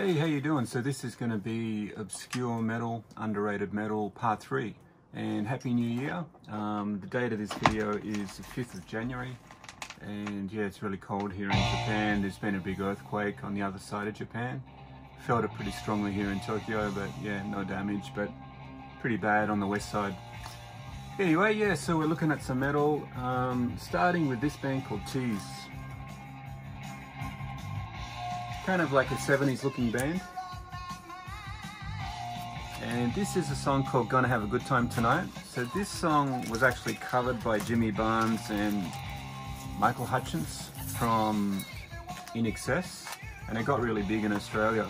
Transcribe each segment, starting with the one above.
Hey, how you doing? So this is going to be Obscure Metal, Underrated Metal Part 3. And Happy New Year. Um, the date of this video is the 5th of January. And yeah, it's really cold here in Japan. There's been a big earthquake on the other side of Japan. Felt it pretty strongly here in Tokyo, but yeah, no damage, but pretty bad on the west side. Anyway, yeah, so we're looking at some metal, um, starting with this band called Teaze kind of like a 70s looking band. And this is a song called Gonna Have a Good Time Tonight. So this song was actually covered by Jimmy Barnes and Michael Hutchence from INXS and it got really big in Australia.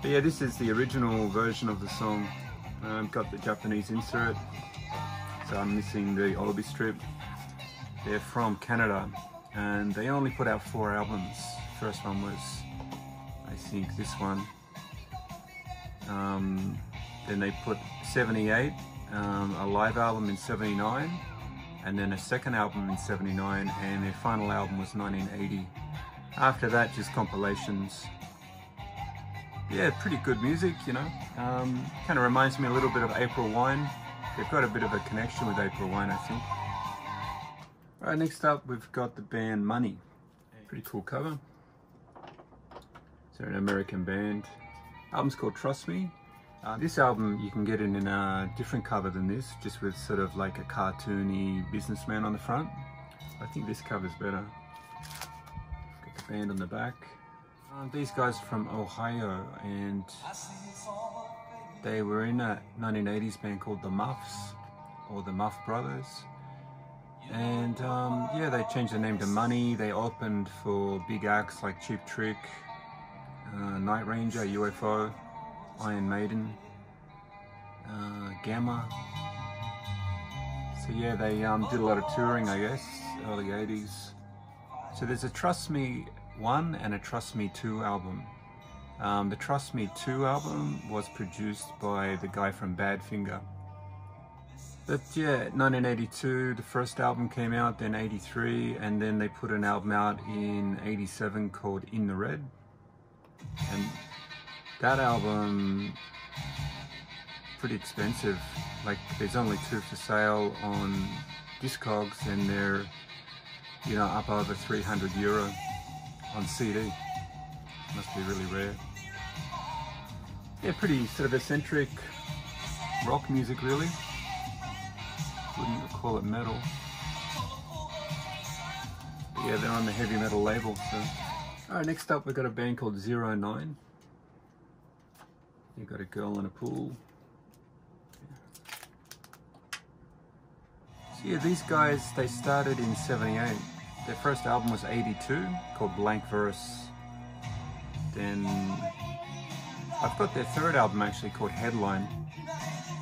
But yeah, this is the original version of the song. Um, got the Japanese insert, so I'm missing the Obi strip. They're from Canada and they only put out four albums. First one was think this one. Um, then they put 78, um, a live album in 79, and then a second album in 79, and their final album was 1980. After that, just compilations. Yeah, pretty good music, you know. Um, kind of reminds me a little bit of April Wine. They've got a bit of a connection with April Wine, I think. All right, next up, we've got the band Money. Pretty cool cover. They're an American band. Album's called Trust Me. Uh, this album you can get in, in a different cover than this, just with sort of like a cartoony businessman on the front. I think this cover's better. Got the band on the back. Um, these guys are from Ohio and they were in a 1980s band called The Muffs or The Muff Brothers. And um, yeah, they changed the name to Money. They opened for big acts like Cheap Trick, uh, Night Ranger, UFO, Iron Maiden, uh, Gamma. So yeah, they um, did a lot of touring, I guess, early 80s. So there's a Trust Me 1 and a Trust Me 2 album. Um, the Trust Me 2 album was produced by the guy from Badfinger. But yeah, 1982, the first album came out, then 83, and then they put an album out in 87 called In the Red. And that album, pretty expensive. Like there's only two for sale on Discogs and they're, you know, up over 300 euro on CD. Must be really rare. Yeah, pretty sort of eccentric rock music really. Wouldn't call it metal. But yeah, they're on the heavy metal label, so Alright, next up we've got a band called Zero Nine. You've got a girl in a pool. So yeah, these guys, they started in 78. Their first album was 82, called Blank Verse. Then I've got their third album actually called Headline.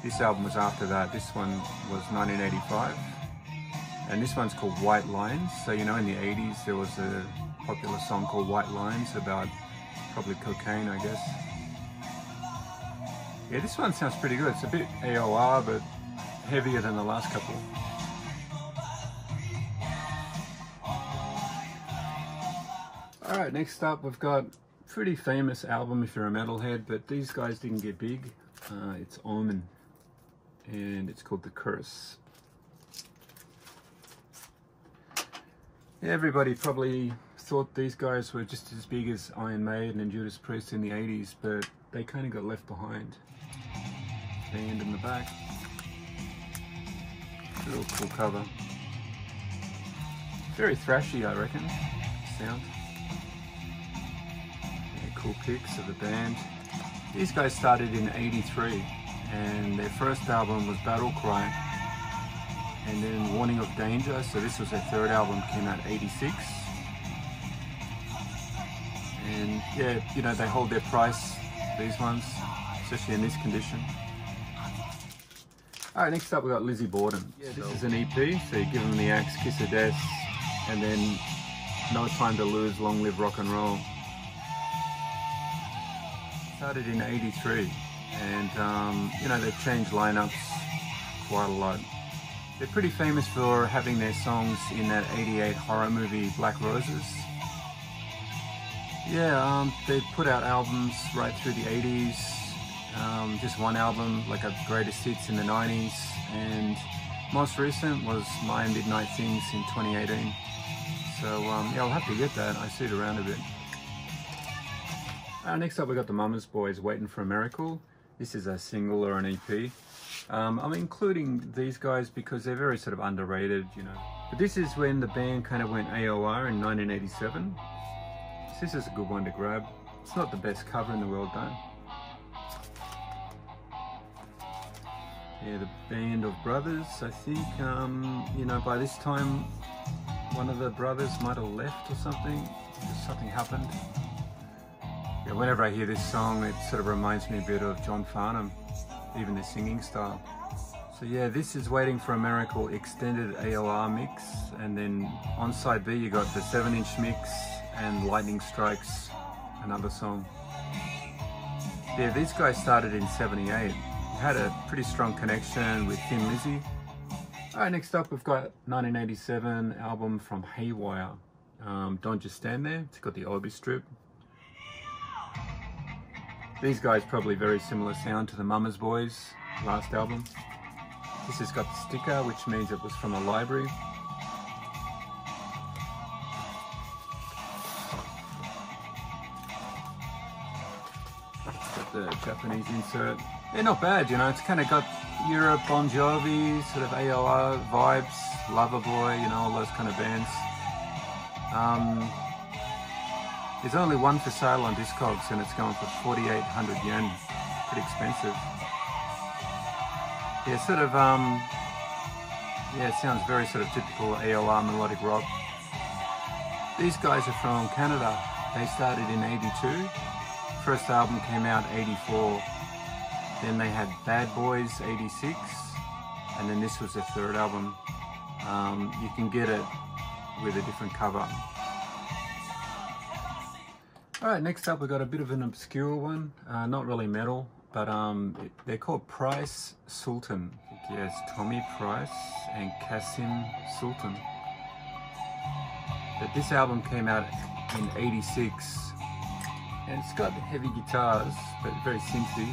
This album was after that. This one was 1985. And this one's called White Lines. So, you know, in the 80s there was a popular song called White Lines about probably cocaine, I guess. Yeah, this one sounds pretty good. It's a bit AOR, but heavier than the last couple. Alright, next up we've got pretty famous album if you're a metalhead, but these guys didn't get big. Uh, it's Omen, and it's called The Curse. Everybody probably thought these guys were just as big as Iron Maiden and Judas Priest in the 80s, but they kind of got left behind. Band in the back. Real cool cover. Very thrashy, I reckon, sound. Yeah, cool pics of the band. These guys started in 83 and their first album was Battle Cry and then Warning of Danger, so this was their third album, came out 86 and yeah, you know, they hold their price, these ones, especially in this condition. All right, next up we've got Lizzy Borden. Yeah, this is an EP, so you give them the axe, kiss of death, and then no time to lose, long live rock and roll. Started in 83, and um, you know, they've changed lineups quite a lot. They're pretty famous for having their songs in that 88 horror movie Black Roses Yeah, um, they put out albums right through the 80s. Um, just one album, like a greatest hits in the 90s, and most recent was My Midnight Things in 2018. So um, yeah, I'll have to get that. I see it around a bit. Uh, next up, we got the Mama's Boys, Waiting for a Miracle. This is a single or an EP. Um, I'm including these guys because they're very sort of underrated, you know. But this is when the band kind of went AOR in 1987. This is a good one to grab. It's not the best cover in the world though. Yeah, the Band of Brothers, I think, um, you know, by this time one of the brothers might have left or something. Just something happened. Yeah, whenever I hear this song, it sort of reminds me a bit of John Farnham, even the singing style. So yeah, this is Waiting for a Miracle extended AOR mix, and then on side B you got the 7-inch mix and Lightning Strikes, another song. Yeah, these guys started in 78. Had a pretty strong connection with Thin Lizzy. Alright, next up we've got 1987 album from Haywire. Um, Don't Just Stand There, it's got the Obi strip, these guys probably very similar sound to the Mama's Boys last album. This has got the sticker, which means it was from a library. Japanese insert. They're not bad, you know, it's kind of got Europe, Bon Jovi, sort of AOR vibes, Loverboy, you know, all those kind of bands. Um, there's only one for sale on Discogs and it's going for 4,800 yen. Pretty expensive. Yeah, sort of, um, yeah, it sounds very sort of typical AOR melodic rock. These guys are from Canada. They started in 82. First album came out 84. Then they had Bad Boys 86. And then this was their third album. Um, you can get it with a different cover. All right, next up we've got a bit of an obscure one, uh, not really metal, but um, they're called Price Sultan. Yes, Tommy Price and Kasim Sultan. But this album came out in 86 and it's got heavy guitars, but very synthy.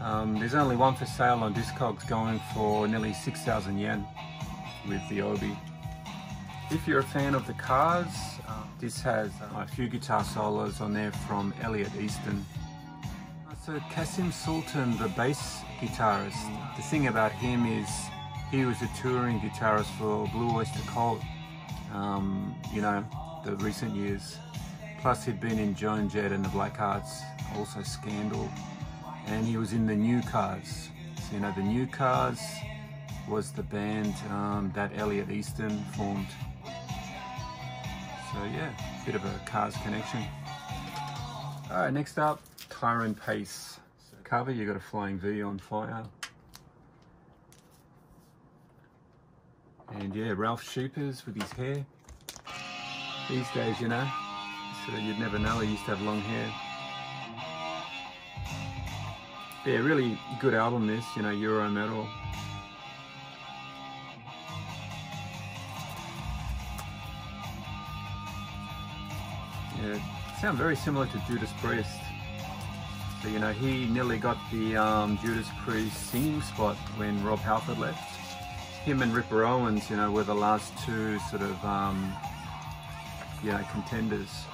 Um, there's only one for sale on Discogs going for nearly 6,000 yen with the Obi. If you're a fan of the Cars, uh, this has uh, a few guitar solos on there from Elliot Easton. So Kasim Sultan, the bass guitarist, the thing about him is he was a touring guitarist for Blue Oyster Cult, um, you know, the recent years. Plus he'd been in Joan Jett and the Blackhearts, also Scandal, and he was in the New Cars. So, you know, the New Cars was the band um, that Elliot Easton formed. So yeah, bit of a Cars connection. All right, next up, Tyran' Pace. Cover, you got a flying V on fire. And yeah, Ralph Scheepers with his hair. These days, you know, so you'd never know he used to have long hair. Yeah, really good album this, you know, Euro metal. Yeah, sound very similar to Judas Priest. So, you know, he nearly got the um, Judas Priest singing spot when Rob Halford left. Him and Ripper Owens, you know, were the last two sort of, um, you know, contenders.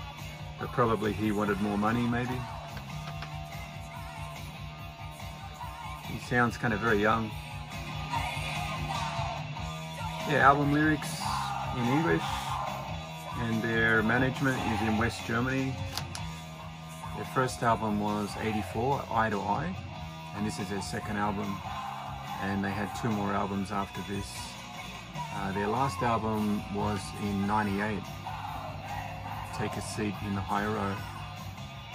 But probably he wanted more money, maybe. He sounds kind of very young. Yeah, album lyrics in English, and their management is in West Germany. Their first album was 84, Eye to Eye, and this is their second album. And they had two more albums after this. Uh, their last album was in 98, Take a Seat in the High Road.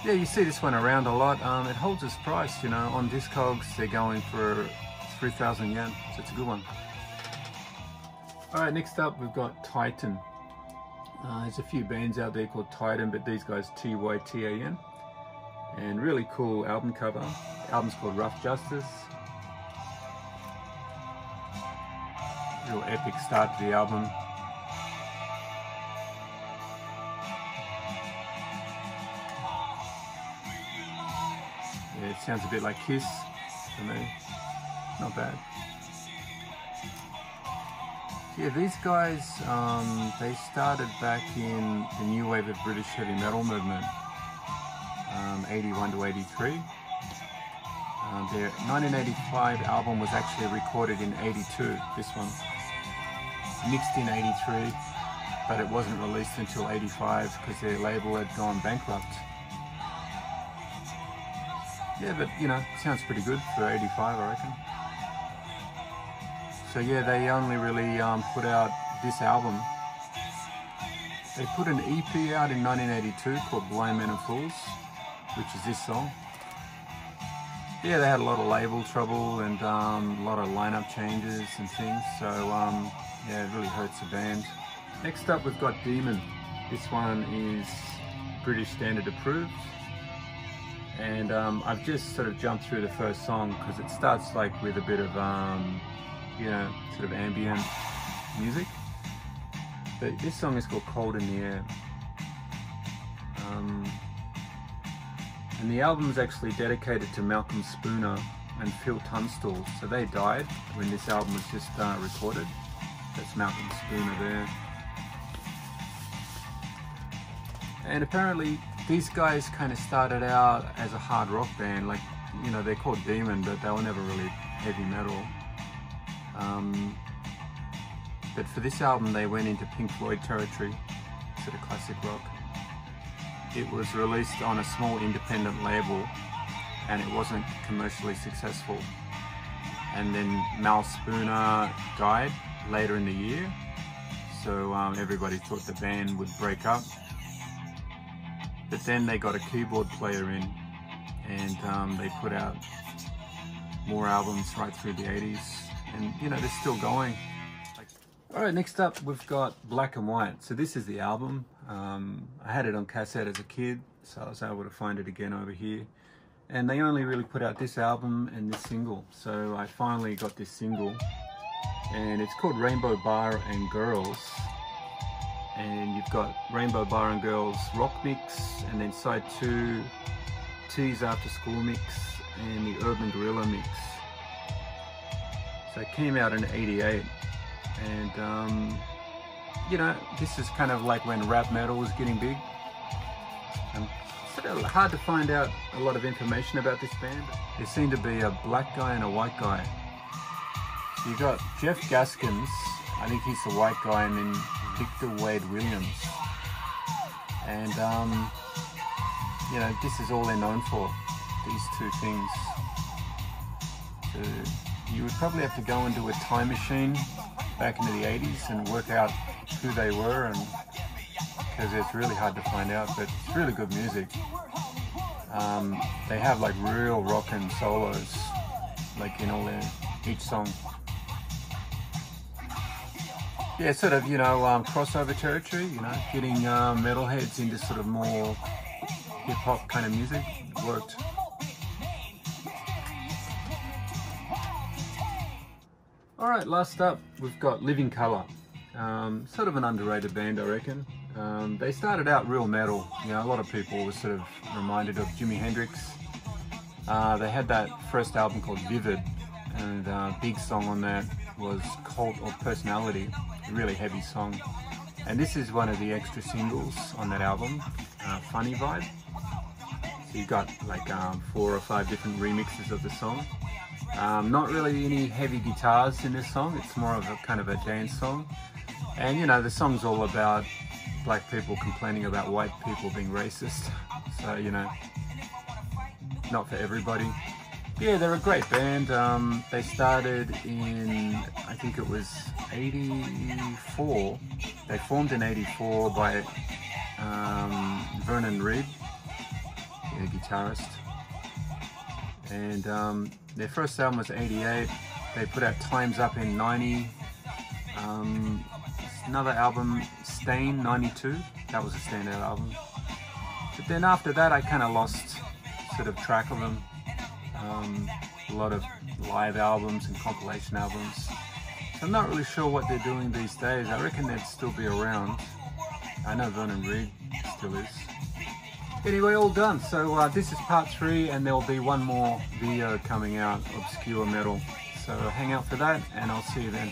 Yeah, you see this one around a lot. Um, it holds its price, you know, on Discogs they're going for 3,000 yen, so it's a good one. Alright, next up we've got Tytan. Uh, there's a few bands out there called Titan, but these guys T-Y-T-A-N. And really cool album cover. The album's called Rough Justice. Real epic start to the album. It sounds a bit like Kiss to me. Not bad. Yeah, these guys, um, they started back in the new wave of British heavy metal movement, um, 81 to 83. Um, their 1985 album was actually recorded in 82, this one. Mixed in 83, but it wasn't released until 85 because their label had gone bankrupt. Yeah, but you know, sounds pretty good for 85, I reckon. So yeah, they only really um, put out this album. They put an EP out in 1982 called Blind Men and Fools, which is this song. Yeah, they had a lot of label trouble and um, a lot of lineup changes and things, so um, yeah, it really hurts the band. Next up, we've got Demon. This one is British Standard approved and um, I've just sort of jumped through the first song because it starts like with a bit of um, you know, sort of ambient music. But this song is called Cold in the Air. Um, and the album is actually dedicated to Malcolm Spooner and Phil Tunstall. So they died when this album was just uh, recorded. That's Malcolm Spooner there. And apparently these guys kind of started out as a hard rock band, like, you know, they're called Demon, but they were never really heavy metal. Um, but for this album, they went into Pink Floyd territory, sort of classic rock. It was released on a small independent label and it wasn't commercially successful. And then Mal Spooner died later in the year, so um, everybody thought the band would break up. But then they got a keyboard player in and um, they put out more albums right through the 80s and you know they're still going. All right, next up we've got Black and White. So this is the album. Um, I had it on cassette as a kid, so I was able to find it again over here. And they only really put out this album and this single. So I finally got this single, and it's called Rainbow Bar and Girls. And you've got Rainbow Bar and Girls rock mix, and then side two, Tease After School mix, and the Urban Gorilla mix. So it came out in 88 and um, you know, this is kind of like when rap metal was getting big. Um, sort of hard to find out a lot of information about this band. There seemed to be a black guy and a white guy. So you got Jeff Gaskins, I think he's the white guy, and then Victor Wade Williams. And um, you know, this is all they're known for, these two things. So, you would probably have to go into a time machine back into the 80s and work out who they were and because it's really hard to find out but it's really good music um, they have like real rockin' solos like in all their each song yeah sort of you know um, crossover territory you know getting uh, metalheads into sort of more hip-hop kind of music worked All right, last up, we've got Living Colour. Um, sort of an underrated band, I reckon. Um, they started out real metal. You know, a lot of people were sort of reminded of Jimi Hendrix. Uh, they had that first album called Vivid, and a uh, big song on that was Cult of Personality, really heavy song. And this is one of the extra singles on that album, uh, Funny Vibe. So you've got like um, four or five different remixes of the song. Um, not really any heavy guitars in this song. It's more of a kind of a dance song. And you know, the song's all about black people complaining about white people being racist. So, you know, not for everybody. Yeah, they're a great band. Um, they started in, I think it was 84. They formed in 84 by um, Vernon Reid, a guitarist. And um, their first album was 88. They put out Time's Up in 90. Um, another album, Stain, 92. That was a standout album. But then after that, I kind of lost sort of track of them. Um, a lot of live albums and compilation albums. So I'm not really sure what they're doing these days. I reckon they'd still be around. I know Vernon Reid still is. Anyway, all done. So uh, this is part three, and there'll be one more video coming out, Obscure Metal. So hang out for that, and I'll see you then.